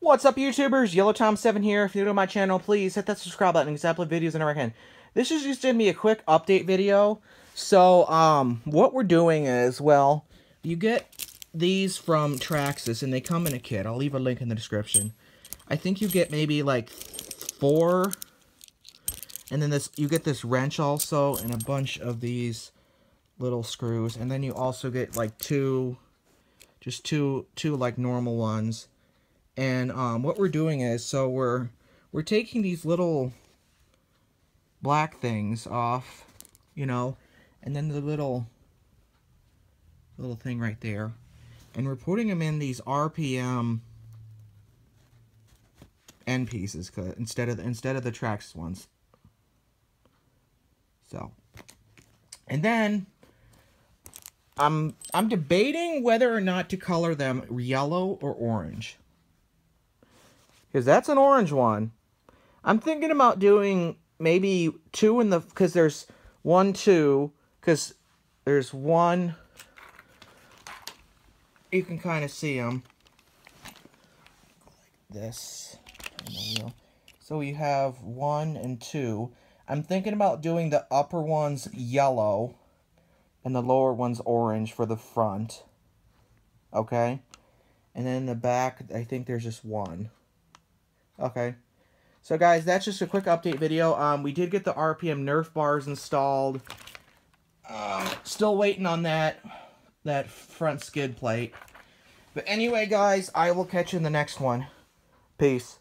What's up, YouTubers? Yellow Tom 7 here. If you're new to my channel, please hit that subscribe button because I upload videos in I can. This is just going be a quick update video. So, um, what we're doing is, well, you get these from Traxxas, and they come in a kit. I'll leave a link in the description. I think you get maybe, like, four, and then this you get this wrench also, and a bunch of these little screws, and then you also get, like, two, just two, two, like, normal ones and um, what we're doing is, so we're we're taking these little black things off, you know, and then the little little thing right there, and we're putting them in these RPM end pieces instead of instead of the Trax ones. So, and then I'm I'm debating whether or not to color them yellow or orange. Because that's an orange one. I'm thinking about doing maybe two in the... Because there's one, two. Because there's one... You can kind of see them. Like this. So you have one and two. I'm thinking about doing the upper ones yellow and the lower ones orange for the front. Okay? And then in the back, I think there's just one. Okay. So guys, that's just a quick update video. Um, we did get the RPM Nerf bars installed. Um, still waiting on that, that front skid plate. But anyway, guys, I will catch you in the next one. Peace.